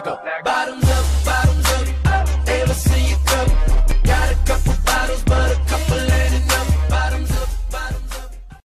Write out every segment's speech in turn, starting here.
Now go. Bottoms up, bottoms up. Ever see you cup? Got a couple bottles, but a couple ain't enough. Bottoms up, bottoms up.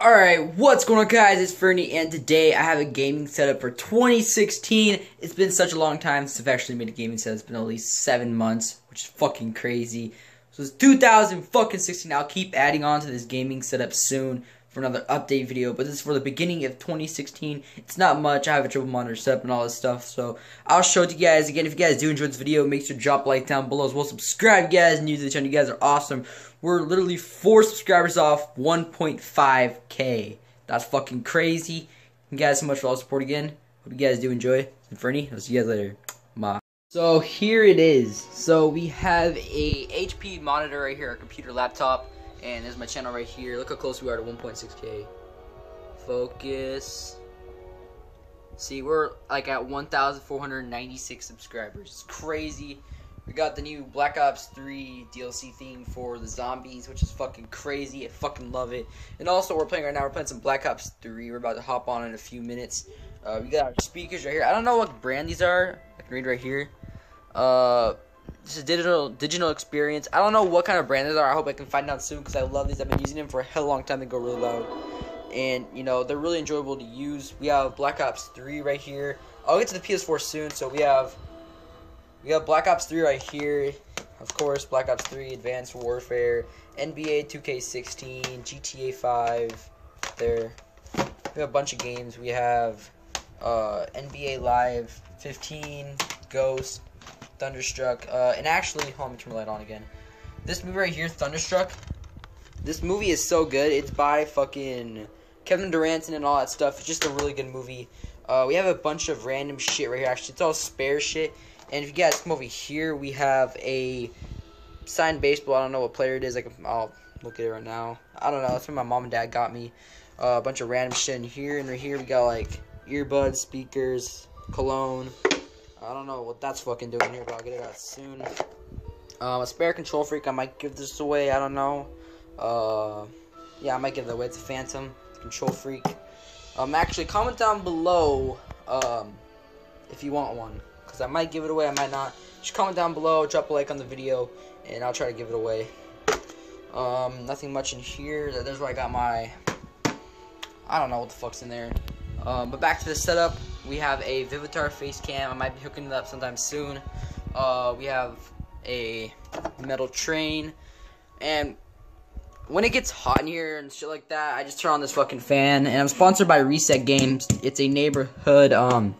Alright, what's going on guys? It's Ferny and today I have a gaming setup for 2016. It's been such a long time since I've actually made a gaming setup. It's been at least 7 months, which is fucking crazy. So it's 2016. I'll keep adding on to this gaming setup soon for another update video, but this is for the beginning of 2016. It's not much. I have a triple monitor setup and all this stuff, so I'll show it to you guys. Again, if you guys do enjoy this video, make sure to drop a like down below as well. Subscribe, guys, new to the channel. You guys are awesome. We're literally four subscribers off 1.5k. That's fucking crazy. Thank you guys so much for all the support again. Hope you guys do enjoy. And Ferny, I'll see you guys later. Bye. So here it is. So we have a HP monitor right here, a computer laptop. And there's my channel right here. Look how close we are to 1.6k. Focus. See, we're like at 1,496 subscribers. It's crazy. We got the new Black Ops 3 DLC theme for the zombies, which is fucking crazy. I fucking love it. And also, we're playing right now. We're playing some Black Ops 3. We're about to hop on in a few minutes. Uh, we got our speakers right here. I don't know what brand these are. I can read right here. Uh, this is digital digital experience. I don't know what kind of brand these are. I hope I can find out soon because I love these. I've been using them for a hell long time. They go really loud, and you know they're really enjoyable to use. We have Black Ops 3 right here. I'll get to the PS4 soon. So we have we have Black Ops 3 right here. Of course, Black Ops 3, Advanced Warfare, NBA 2K16, GTA 5. There. We have a bunch of games. We have uh, NBA Live 15, Ghost, Thunderstruck, uh, and actually, hold on, let me turn the light on again. This movie right here, Thunderstruck, this movie is so good. It's by fucking Kevin Durant and all that stuff. It's just a really good movie. Uh, we have a bunch of random shit right here. Actually, it's all spare shit. And if you guys come over here, we have a signed baseball. I don't know what player it is. I can, I'll look at it right now. I don't know. That's what my mom and dad got me. Uh, a bunch of random shit in here. And right here, we got like earbuds, speakers, cologne. I don't know what that's fucking doing here, but I'll get it out soon. Um, a spare KontrolFreek. I might give this away. I don't know. Uh, yeah, I might give it away. It's a Phantom KontrolFreek. Um, actually, comment down below um, if you want one, because I might give it away. I might not. Just comment down below. Drop a like on the video, and I'll try to give it away. Um, nothing much in here. There's where I got my. I don't know what the fuck's in there. Um, but back to the setup. We have a Vivitar face cam. I might be hooking it up sometime soon. Uh, we have a metal train. And when it gets hot in here and shit like that, I just turn on this fucking fan. And I'm sponsored by Reset Games. It's a neighborhood um,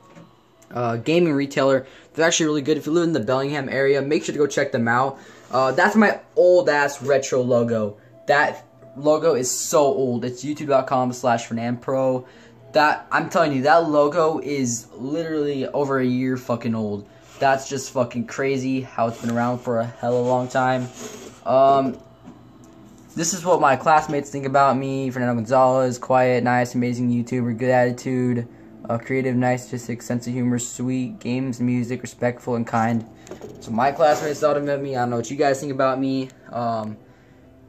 uh, gaming retailer. They're actually really good. If you live in the Bellingham area, make sure to go check them out. Uh, that's my old ass retro logo. That logo is so old. It's youtube.com slash FernandPro. That, I'm telling you, that logo is literally over a year fucking old. That's just fucking crazy how it's been around for a hell of a long time. Um, this is what my classmates think about me. Fernando Gonzalez, quiet, nice, amazing YouTuber, good attitude, uh, creative, nice, artistic, sense of humor, sweet, games, music, respectful, and kind. So my classmates thought about me. I don't know what you guys think about me. Um,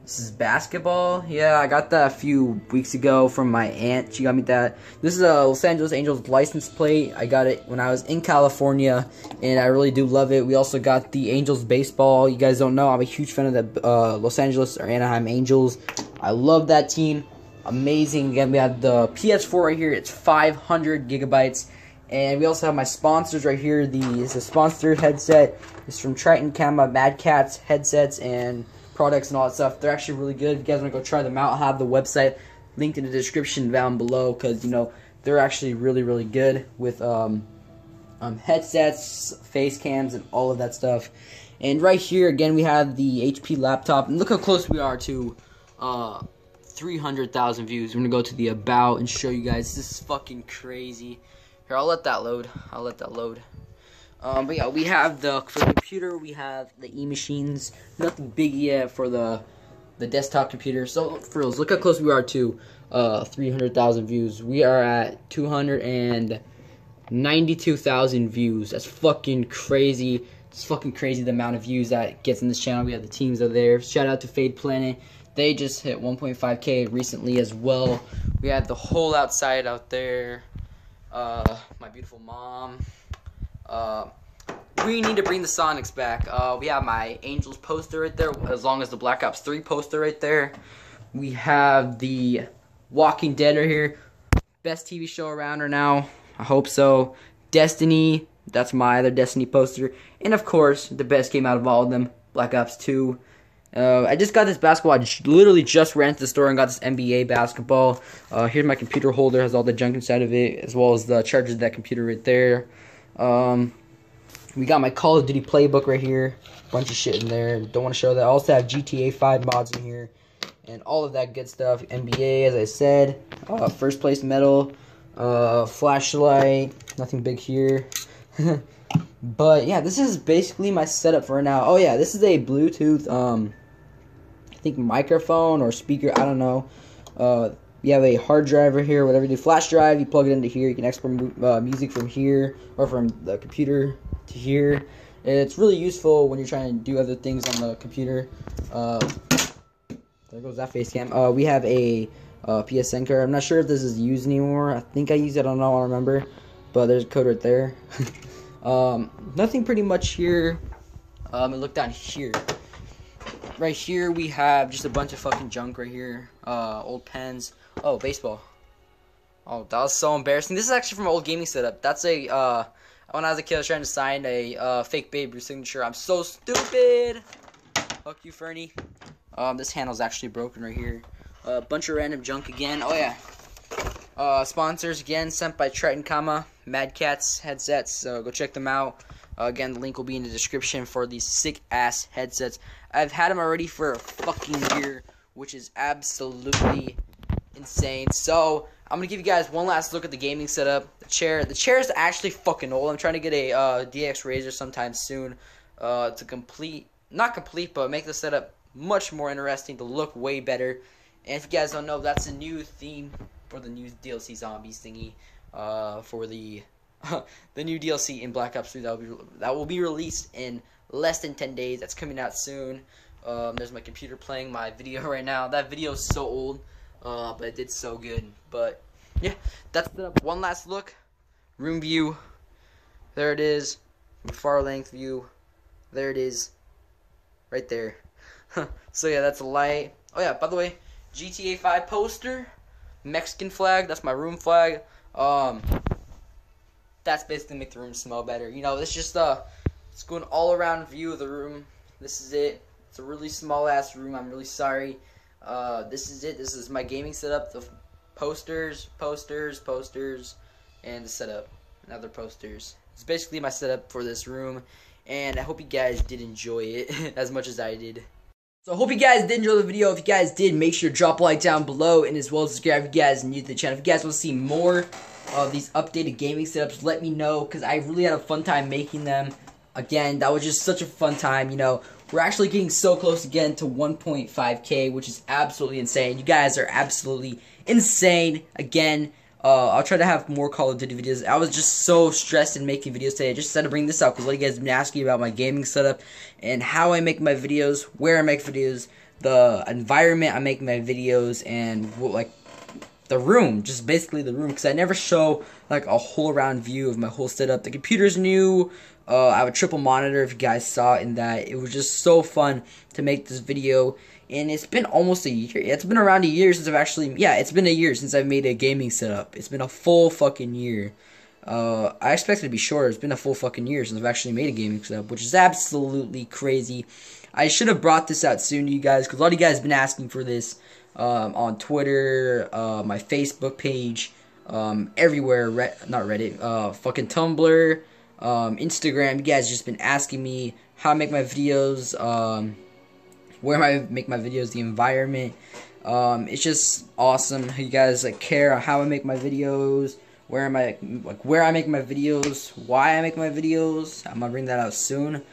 this is basketball. Yeah, I got that a few weeks ago from my aunt. She got me that. This is a Los Angeles Angels license plate. I got it when I was in California, and I really do love it. We also got the Angels baseball. You guys don't know, I'm a huge fan of the uh, Los Angeles or Anaheim Angels. I love that team. Amazing. Again, we have the PS4 right here. It's 500 gigabytes. And we also have my sponsors right here. The, a sponsored headset. It's from Triton Camera, Mad Catz headsets, and products and all that stuff. They're actually really good. If you guys want to go try them out, I'll have the website linked in the description down below because, you know, they're actually really, really good with um, um, headsets, face cams, and all of that stuff. And right here, again, we have the HP laptop. And look how close we are to uh, 300,000 views. I'm going to go to the About and show you guys. This is fucking crazy. Here, I'll let that load. I'll let that load. Um, but yeah, we have the for the computer. We have the e-machines. Nothing big yet for the the desktop computer. So for reals, look how close we are to uh 300,000 views. We are at 292,000 views. That's fucking crazy. It's fucking crazy the amount of views that gets in this channel. We have the teams are there. Shout out to Fade Planet. They just hit 1.5k recently as well. We had the whole outside out there. Uh, my beautiful mom. Uh, we need to bring the Sonics back. Uh, we have my Angels poster right there, as long as the Black Ops 3 poster right there. We have the Walking Dead right here. Best TV show around right now. I hope so. Destiny, that's my other Destiny poster. And of course, the best game out of all of them, Black Ops 2. Uh, I just got this basketball. I just, literally just ran to the store and got this NBA basketball. Uh, here's my computer holder. Has all the junk inside of it, as well as the charger of that computer right there. Um, we got my Call of Duty playbook right here. Bunch of shit in there. Don't want to show that. I also have GTA 5 mods in here. And all of that good stuff. NBA, as I said. Uh, first place medal. Uh, flashlight. Nothing big here. but yeah, this is basically my setup for now. Oh yeah, this is a Bluetooth, um, I think microphone or speaker. I don't know. Uh, you have a hard drive right here, whatever you do. Flash drive, you plug it into here. You can export uh, music from here or from the computer to here. It's really useful when you're trying to do other things on the computer. Uh, there goes that face cam. Uh, we have a uh, PSN card. I'm not sure if this is used anymore. I think I used it. I don't know. I remember. But there's a code right there. um, nothing pretty much here. Um, and look down here. Right here we have just a bunch of fucking junk right here. Uh, old pens. Oh, baseball. Oh, that was so embarrassing. This is actually from an old gaming setup. That's a, uh, when I was a kid, I was trying to sign a, uh, fake Babe Ruth signature. I'm so stupid! Fuck you, Ferny. Um, this handle's actually broken right here. A uh, bunch of random junk again. Oh, yeah. Uh, sponsors again sent by Triton Comma, Mad Catz headsets. So go check them out. Uh, again, the link will be in the description for these sick ass headsets. I've had them already for a fucking year, which is absolutely insane. So I'm gonna give you guys one last look at the gaming setup. The chair, the chair is actually fucking old. I'm trying to get a uh, DXRacer sometime soon uh, to complete, not complete, but make the setup much more interesting to look way better. And if you guys don't know, that's a new theme for the new DLC zombies thingy. Uh, for the the new DLC in Black Ops 3 that will be that will be released in less than 10 days. That's coming out soon. Um, there's my computer playing my video right now. That video is so old, uh, but it did so good. But yeah, that's the one last look. Room view. There it is. Far length view. There it is. Right there. so yeah, that's a light. Oh yeah, by the way, GTA 5 poster. Mexican flag. That's my room flag. Um, that's basically make the room smell better. You know, it's just uh, it's going all around view of the room. This is it. It's a really small ass room. I'm really sorry. Uh, this is it. This is my gaming setup. The posters, posters, posters, and the setup and other posters. It's basically my setup for this room, and I hope you guys did enjoy it as much as I did. So I hope you guys did enjoy the video. If you guys did, make sure to drop a like down below and as well as subscribe if you guys new to the channel. If you guys want to see more of these updated gaming setups, let me know because I really had a fun time making them. Again, that was just such a fun time, you know. We're actually getting so close again to 1.5k, which is absolutely insane. You guys are absolutely insane. Again, uh, I'll try to have more Call of Duty videos. I was just so stressed in making videos today. I just had to bring this out because a lot of you guys have been asking about my gaming setup and how I make my videos, where I make videos, the environment I make my videos, and what, like the room, just basically the room. Because I never show like a whole around view of my whole setup. The computer's new. Uh, I have a triple monitor. If you guys saw in that, it was just so fun to make this video and it's been almost a year. It's been around a year since I've actually, yeah, it's been a year since I've made a gaming setup. It's been a full fucking year. Uh, I expected to be shorter. It's been a full fucking year since I've actually made a gaming setup, which is absolutely crazy. I should have brought this out soon to you guys, because a lot of you guys have been asking for this um, on Twitter, uh, my Facebook page, um, everywhere, Re not Reddit, uh, fucking Tumblr, um, Instagram. You guys just been asking me how I make my videos, um, where I make my videos, the environment. Um, it's just awesome. You guys like care how I make my videos, where am I like where I make my videos, why I make my videos. I'm gonna bring that out soon.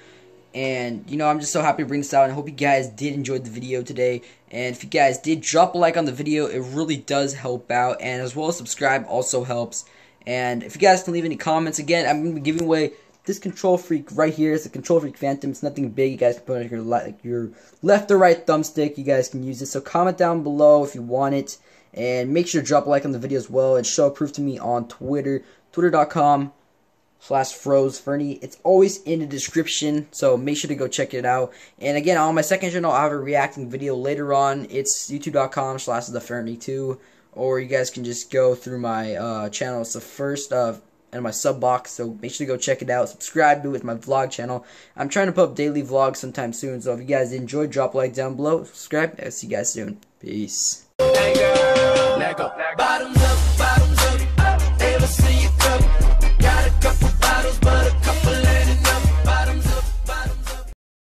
And you know, I'm just so happy to bring this out and I hope you guys did enjoy the video today. And if you guys did drop a like on the video, it really does help out. And as well as subscribe also helps. And if you guys can leave any comments, again, I'm gonna be giving away this KontrolFreek right here is a KontrolFreek phantom. It's nothing big. You guys can put it on your like your left or right thumbstick. You guys can use it. So comment down below if you want it, and make sure to drop a like on the video as well, and show proof to me on Twitter, twitter.com slash froze Ferny. It's always in the description, so make sure to go check it out. And again, on my second channel, i'll have a reacting video later on. It's youtube.com slash the Ferny 2 or you guys can just go through my uh, channel. It's the first uh, and my sub box, so make sure to go check it out. Subscribe to it with my vlog channel. I'm trying to put up daily vlogs sometime soon, so if you guys enjoyed, drop a like down below. Subscribe. I'll see you guys soon. Peace.